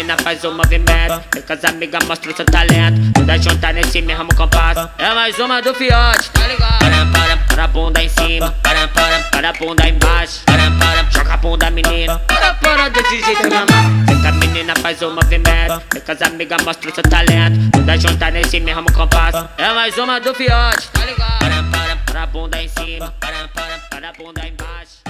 menina faz o movimento. Vem com as amigas, mostra o seu talento. Toda junta nesse mesmo compasso. É mais uma do fiote, tá ligado? Para, para, para a bunda em cima. Para, para, para a bunda embaixo. Para, para, joga a bunda, menina. Para, para desse jeito, mão Vem a menina faz o movimento. Vem com as amigas, mostra o seu talento. Toda junta nesse mesmo compasso. É mais uma do fiote, tá ligado? Para, para, para a bunda em cima. Para, para, para a bunda embaixo.